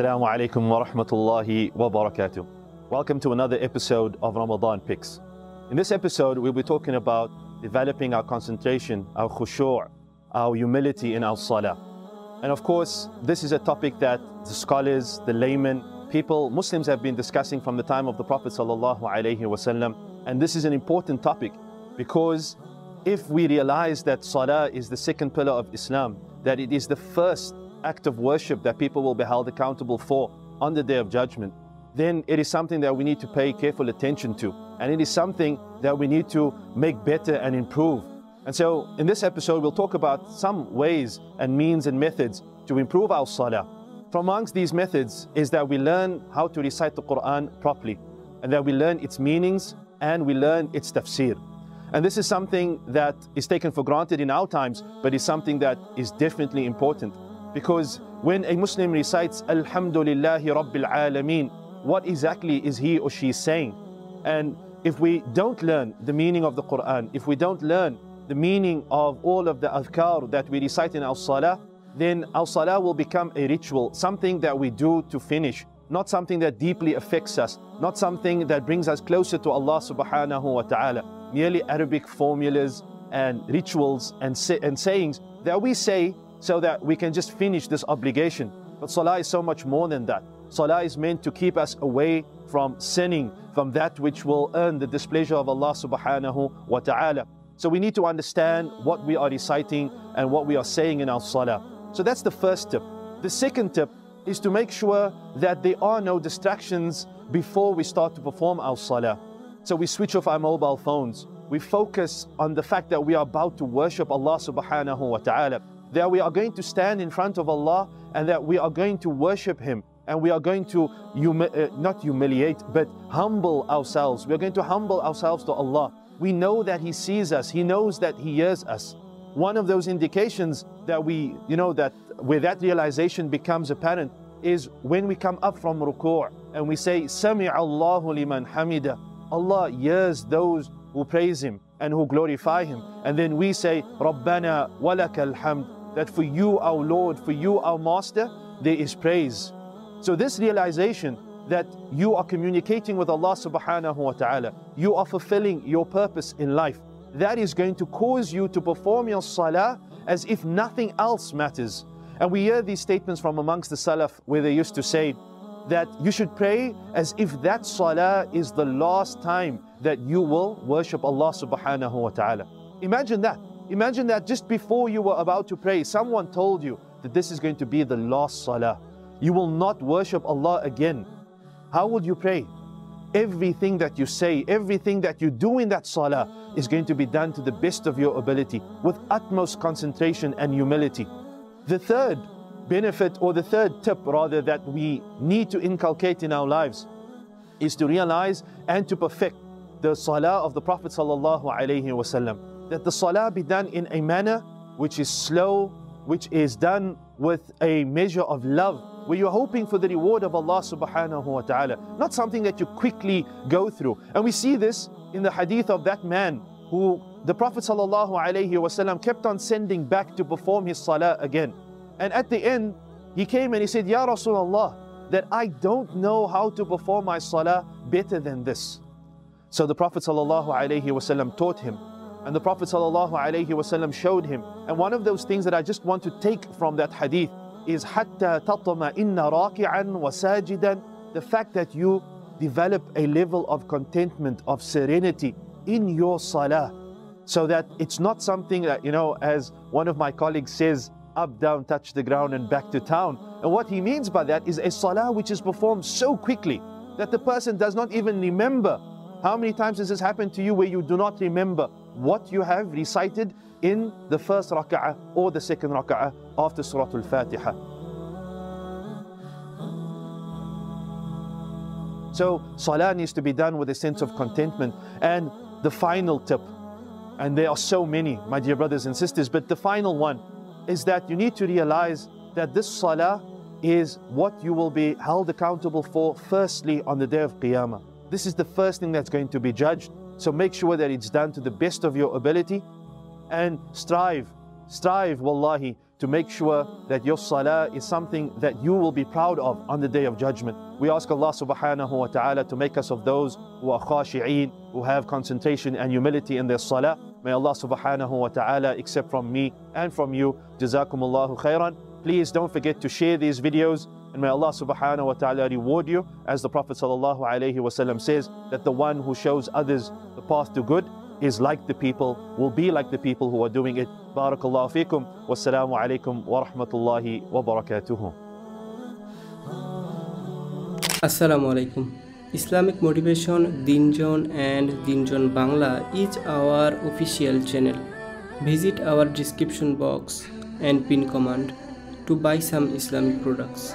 Assalamu alaikum wa rahmatullahi wa barakatuh. Welcome to another episode of Ramadan Picks. In this episode, we'll be talking about developing our concentration, our khushu', our humility in our salah. And of course, this is a topic that the scholars, the laymen, people, Muslims have been discussing from the time of the Prophet sallallahu. And this is an important topic because if we realize that salah is the second pillar of Islam, that it is the first act of worship that people will be held accountable for on the day of judgment, then it is something that we need to pay careful attention to. And it is something that we need to make better and improve. And so in this episode, we'll talk about some ways and means and methods to improve our salah. From amongst these methods is that we learn how to recite the Quran properly, and that we learn its meanings and we learn its tafsir. And this is something that is taken for granted in our times, but is something that is definitely important. Because when a Muslim recites Alhamdulillahi Rabbil Alameen, what exactly is he or she saying? And if we don't learn the meaning of the Quran, if we don't learn the meaning of all of the adhkar that we recite in our salah, then our salah will become a ritual, something that we do to finish, not something that deeply affects us, not something that brings us closer to Allah subhanahu wa ta'ala. Merely Arabic formulas and rituals and, say, and sayings that we say so that we can just finish this obligation. But salah is so much more than that. Salah is meant to keep us away from sinning, from that which will earn the displeasure of Allah subhanahu wa ta'ala. So we need to understand what we are reciting and what we are saying in our salah. So that's the first tip. The second tip is to make sure that there are no distractions before we start to perform our salah. So we switch off our mobile phones. We focus on the fact that we are about to worship Allah subhanahu wa ta'ala that we are going to stand in front of Allah and that we are going to worship Him and we are going to humi- uh, not humiliate but humble ourselves. We are going to humble ourselves to Allah. We know that He sees us, He knows that He hears us. One of those indications that we, you know, that where that realization becomes apparent is when we come up from ruku' and we say, Sami Allahu liman hamida. Allah hears those who praise Him and who glorify Him. And then we say, Rabbana walakal hamd that for you, our Lord, for you, our Master, there is praise. So, this realization that you are communicating with Allah subhanahu wa ta'ala, you are fulfilling your purpose in life, that is going to cause you to perform your salah as if nothing else matters. And we hear these statements from amongst the Salaf where they used to say that you should pray as if that salah is the last time that you will worship Allah subhanahu wa ta'ala. Imagine that. Imagine that just before you were about to pray, someone told you that this is going to be the last salah. You will not worship Allah again. How would you pray? Everything that you say, everything that you do in that salah is going to be done to the best of your ability with utmost concentration and humility. The third benefit, or the third tip rather, that we need to inculcate in our lives is to realize and to perfect the salah of the Prophet sallallahu alaihi wasallam that the salah be done in a manner which is slow, which is done with a measure of love, where you're hoping for the reward of Allah subhanahu wa ta'ala, not something that you quickly go through. And we see this in the hadith of that man who the Prophet sallallahu alayhi wasallam kept on sending back to perform his salah again. And at the end, he came and he said, Ya Rasulullah, that I don't know how to perform my salah better than this. So the Prophet sallallahu alayhi wasallam taught him and the Prophet ﷺ showed him. And one of those things that I just want to take from that hadith is حَتَّى تَطْمَئِنَّ رَاكِعًا وَسَاجِدًا The fact that you develop a level of contentment, of serenity in your salah. So that it's not something that, you know, as one of my colleagues says, up, down, touch the ground and back to town. And what he means by that is a salah which is performed so quickly that the person does not even remember. How many times has this happened to you where you do not remember what you have recited in the first rak'ah or the second rak'ah after Surah Al-Fatiha. So salah needs to be done with a sense of contentment. And the final tip, and there are so many, my dear brothers and sisters, but the final one is that you need to realize that this salah is what you will be held accountable for firstly on the day of Qiyamah. This is the first thing that's going to be judged. So make sure that it's done to the best of your ability and strive, strive, wallahi, to make sure that your salah is something that you will be proud of on the day of judgment. We ask Allah subhanahu wa ta'ala to make us of those who are khashi'een, who have concentration and humility in their salah. May Allah subhanahu wa ta'ala accept from me and from you. Jazakumullahu khairan. Please don't forget to share these videos and may Allah subhanahu wa ta'ala reward you, as the Prophet sallallahu alayhi wasallam says, that the one who shows others the path to good is like the people, will be like the people who are doing it. Barakallahu fikum, wassalamu alaykum wa rahmatullahi wa barakatuhu. Assalamu alaikum. Islamic Motivation, Deen Zone and Deen Zone Bangla is our official channel. Visit our description box and pin command to buy some Islamic products.